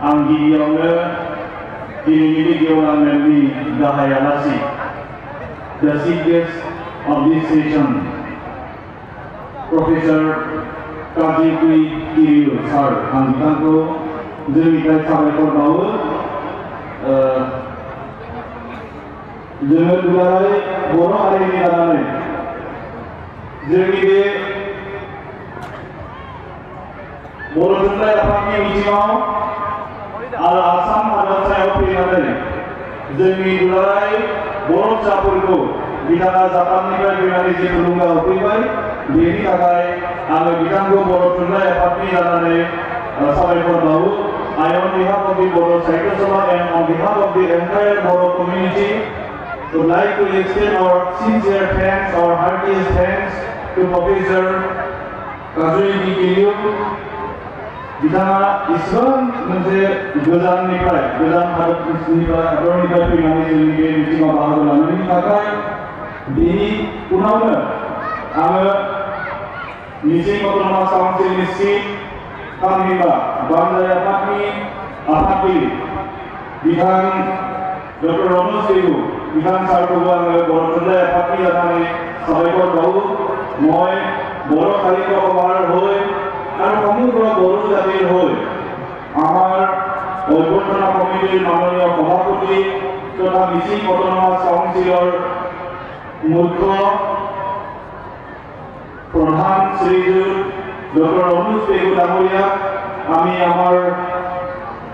आं गिबियावनो दिनैनि गेवलामेन्टनि गाहायालासि the chief guest of this session professor काजिकुई किरियो सार आं बिथांखौ जोंनिफ्राय साबायखर बावो जोङो दुलाराय बर' हारिनि लानानै जोंनि बे बर' आरो आसाम हादरसायाव फैनानै जोंनि दुलाराय बर' फिसाफोरखौ बिथाङा जापाननिफ्राय फैनानै जे थुलुंगा होफैबाय बेनि थाखाय आङो बिथांखौ बर' थुनलाइ आफादनि जानानै साबायखर बावो I on behalf of the Bodo Cycle Sabha and on behalf of the entire Bodo community would like to extend our sincere thanks, our heartiest thanks to Professor Kazuri Kiriu बिथाङा इसेबां मोनसे गोजाननिफ्राय गोजान हादरनिफ्राय हादरनिफ्राय फैनानै जोंनि बे मिटिङाव बाहागो लानायनि थाखाय बेनि उनावनो आङो मिजिं अट'नमास काउन्सिलनि चिफ थामहिनबा बांलाय आफादनि आफादगिरि बिथां डक्टर रमेश पेगु बिथां सारखौबो आङो बर' थुनलाइ आफादनि जानानै साबायखर बावो মই বৰ সাহিত্য সভাৰ হৈ আৰু সমগ্ৰ বড়ো জাতিৰ হৈ আমাৰ অভ্যৰ্থনা কমিটিৰ মাননীয় সভাপতি তথা মিচিং অট'নমাছ কাউন্সিলৰ মুখ্য প্ৰধান শ্ৰীযুত ডক্টৰ অনুজ পেগু ডাঙৰীয়াক আমি আমাৰ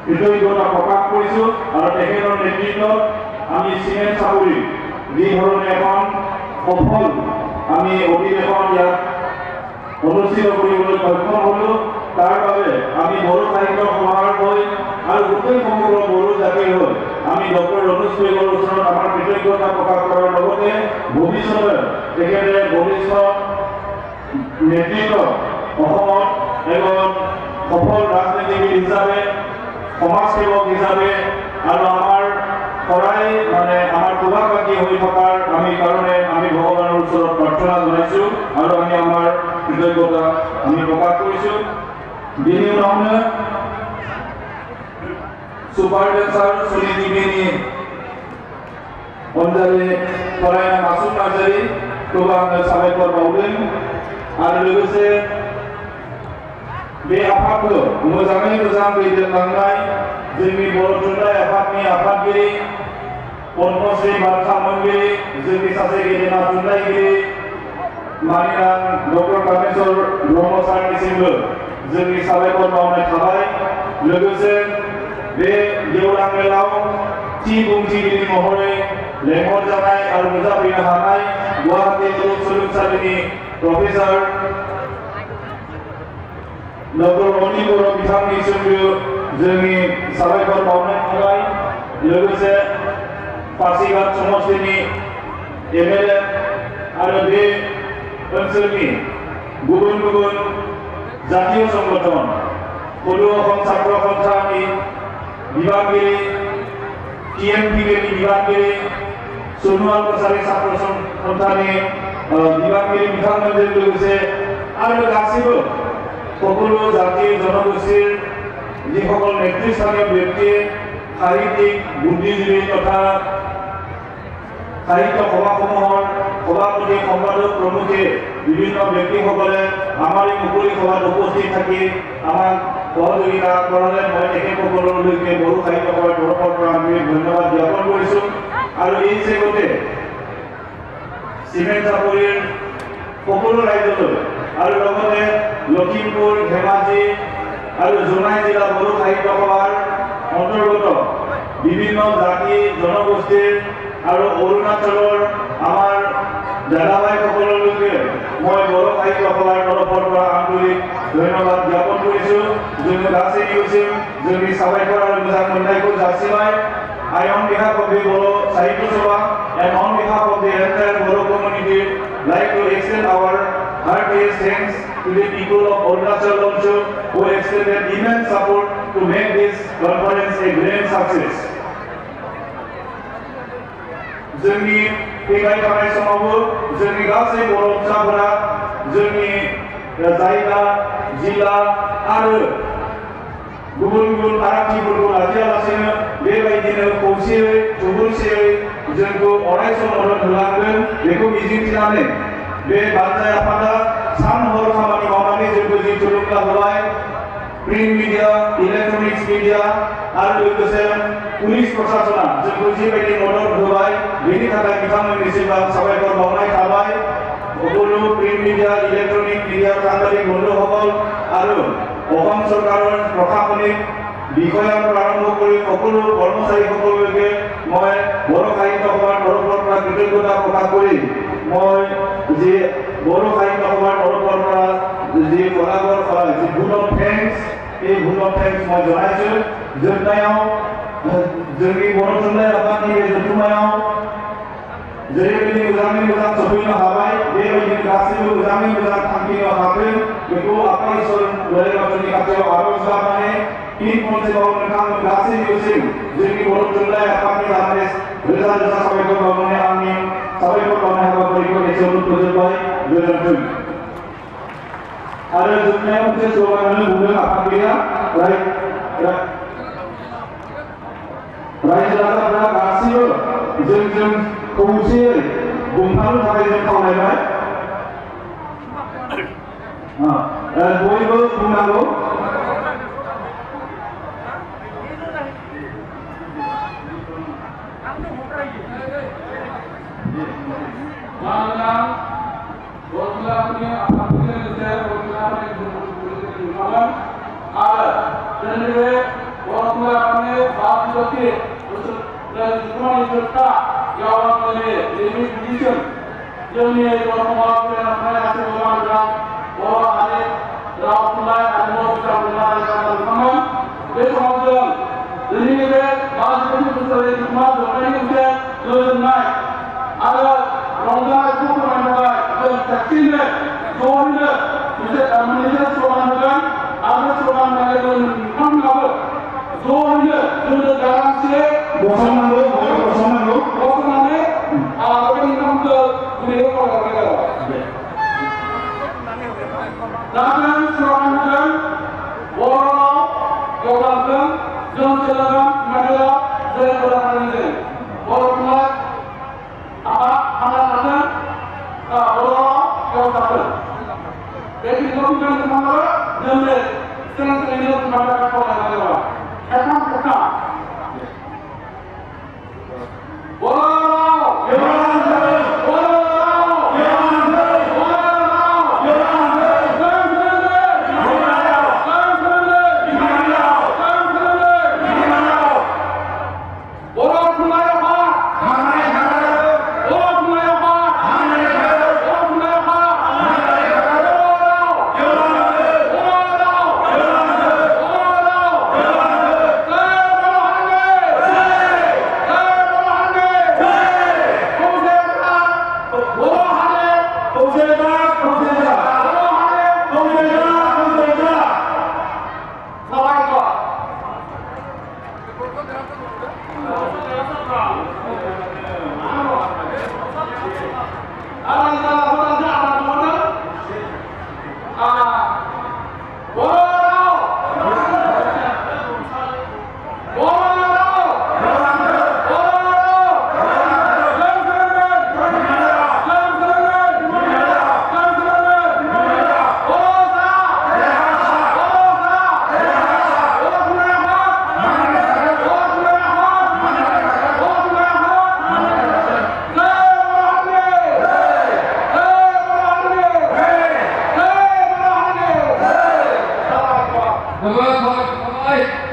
কৃতজ্ঞতা প্ৰকাশ কৰিছোঁ আৰু তেখেতৰ নেতৃত্বত আমি চিমেণ্ট চাকৰি যিধৰণে এখন সফল আমি অধিৱেশন ইয়াত অনুষ্ঠিত কৰিবলৈ সক্ষম হ'লোঁ। তাৰ বাবে আমি বড়ো সাহিত্য সভাৰ হৈ আৰু গোটেই সমগ্ৰ বড়ো জাতিৰ হৈ আমি ডক্টৰ ৰমেশ পেগৰ ওচৰত আমাৰ কৃতজ্ঞতা প্ৰকাশ কৰাৰ লগতে ভৱিষ্যতে তেখেতে ভৱিষ্যত নেতৃত্ব অসমত এজন সফল ৰাজনীতিবিদ হিচাপে সমাজসেৱক হিচাপে আৰু আমাৰ সদায় মানে আমাৰ শুভাকাংক্ষী হৈ থকাৰ আমি কাৰণে আমি ভগৱানৰ ওচৰত প্ৰাৰ্থনা জনাইছোঁ আৰু আমি আমাৰ কৃতজ্ঞতা আমি প্ৰকাশ কৰিছোঁ बेनि उनावनो सुपार डेन्सार सुनिधि बेनि अनजालि फरायना मासुम नार्जारिखौबो आङो साबायखर बावदों आरो लोगोसे बे आफादखौ मोजाङै मोजां दैदेनलांनाय जोंनि बर' थुनलाइ आफादनि आफादगिरि पद्मश्री बान्था मोनगिरि जोंनि सासे गेदेमा थुनलाइगिरि मानिनां डक्टर कामेश्वर ब्रह्म सारनिसिमबो जोंनि साबायखर बावनाय थाबाय। लोगोसे बे गेवलां मेलाव थि बुंथिगिरि महरै लेंहरजानाय आरो गुवाहाटि मुलुगसोलोंसालिनि प्रफेसार डक्टर रनि बर' बिथांनिसिमबो जोंनि साबायखर बावनाय थाबाय। लोगोसे एम एल ए ओनसोलनि गुबुन गुबुन জাতীয় সংগঠন পলু অসম ছাত্ৰ সন্থানি বিভাগগিৰি টি এম পিগিৰি বিভাগগিৰি সোণোৱাল কছাৰী ছাত্ৰ সন্থানি বিভাগগিৰি বিধানমন্ত্ৰীৰ লোগছে আৰু গাছিব সকলো জাতিৰ জনগোষ্ঠীৰ যিসকল নেতৃস্থানীয় ব্যক্তিয়ে সাহিত্যিক বুদ্ধিজীৱী তথা সাহিত্য সভাসমূহৰ সভাপতি সম্পাদক প্ৰমুখে বিভিন্ন ব্যক্তিসকলে আমাৰ এই মুকলি সভাত উপস্থিত থাকি আমাক সহযোগিতা কৰালে মই তেখেতসকললৈকে বড়ো সাহিত্য সভাৰ তৰফৰ পৰা আমি ধন্যবাদ জ্ঞাপন কৰিছোঁ। আৰু এই চেগতে চিমেণ্ট চাপৰিৰ সকলো ৰাইজলৈ আৰু লগতে লখিমপুৰ ধেমাজি আৰু জোনাই জিলা বড়ো সাহিত্য সভাৰ অন্তৰ্গত বিভিন্ন জাতি জনগোষ্ঠীৰ আৰু অৰুণাচলৰ আমাৰ জেলাবাই সকলোকে মই বৰসাহিত্যসভাৰ তৰফৰ পৰা আন্তৰিক ধন্যবাদ জ্ঞাপন কৰিছোঁ। যোনে যাচি দিছিল যোনে চাবাইকৰ আৰু বুজা কন্যাইকো যাচি নাই আয়ন বিহা কবি বড়ো সাহিত্য সভা and on behalf of entire Bodo community like to extend our heart ইয়ে sense to the people of Arunachal অঞ্চল ও extend the demand support to make this conference a great success जोंनि फैबाय थानाय समावबो जोंनि गासै बर' फिसाफोरा जोंनि जायगा, जिल्ला आरो गुबुन गुबुन फारागथिफोरखौ लाखियालासेनो बेबायदिनो खौसेयै, थुबुरसेयै जोंखौ अराय सम मदद होलांगोन बेखौ मिजिंथिनानै बे बान्जाय आफादा सान हर खामानि मावनानै जोंखौ जि थुलुंगा होबाय। प्रिन्ट मिडिया इलेक्ट्रनिक्स मिडिया आरो लोगोसे पुलिस प्रशासना जोंखौ जिबायदि मदद होबाय बेनि थाखाय बिथांमोननिसिम आं साबायखर बावनाय थाबाय সকলো প্ৰিণ্ট মিডিয়া ইলেক্ট্ৰনিক মিডিয়াৰ সাংবাদিক বন্ধুসকল আৰু অসম চৰকাৰৰ প্ৰশাসনিক বিষয়াৰ পৰা আৰম্ভ কৰি সকলো কৰ্মচাৰীসকললৈকে মই বড়ো সাহিত্য সভাৰ তৰফৰ পৰা কৃতজ্ঞতা প্ৰকাশ কৰি মই যি বড়ো সাহিত্য সভাৰ তৰফৰ পৰা ते बुलबाथाय जनायसो जोबनायाव जोंनि बर' थुनलाइ आफादनि जथुम्मायाव जेरैबायदि मोजाङै मोजां सफैनो हाबाय बेबायदिनो गासैबो मोजाङै मोजां थांखिनो हाथों बेखौ आफा इसोर बोराइ बाथौनि खाथियाव आर'ज गाबनानै फिन खनसेबाव नोंथां गासैबोसिम जोंनि बर' थुनलाइ आफादनि आदेश रोजा रोजा साबायखर बावनानै आंनि साबायखर बावनाय हाबाफारिखौ एसेयावनो फोजोबबाय गोजोन्थों आदर सुनने उनसे सोगाने भूमि आपका दिया राइट राइट जाता बड़ा गासियो जों जों खौसे बुंफानो थाखाय जों खावलायबाय बयबो बुंनांगौ बांग्ला बंगला अपने आप से जुमागोन आरो जोंनि बे बर'फोरनि बाहागोथि जुमानि जोबथा dengan orang kau, zaman je, zaman sekarang sih, bosan mana, bosan mana, bosan mana, ah, apa ni kau tu, tu dia kau dah kira. Jangan serangkan, walau kau tak jangan jangan.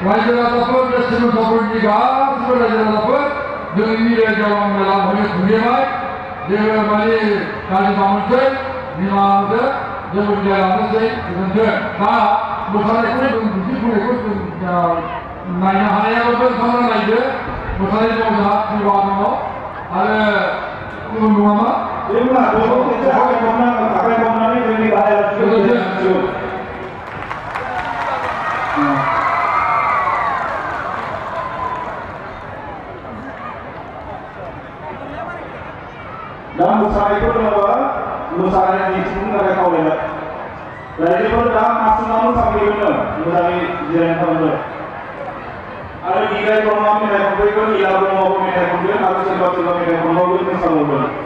Vajra Tapur, Rashmi Tapurji Gas, Vajra Tapur, Dönüyle Cavan Melam Hayat Hüyevay, Devre Mali Kazi Mahmutay, Nimağında, Devre Celal'da Sey, Kızıncı. Daha Musa'daki Dönücü Kulekut, Nayna Hanaya Bakır Sana Naydı, Musa'daki Dönücü Kulekut, Hala Kulun Muhammed. Bilmem, bu kadar konudan, akıl konudan ne dönüyor, bayağı bir şey. 자, 일본은 다 박수 나무 삼기군요. 무당이 이제는 사람들. 아니, 이가 이거 마음에 내고, 이거 이하고 먹으면 내고, 이거 나도 제가 제가 내고, 먹으면 사오고.